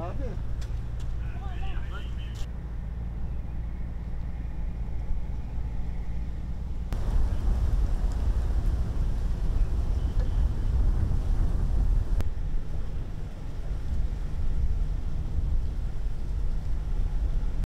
Abi.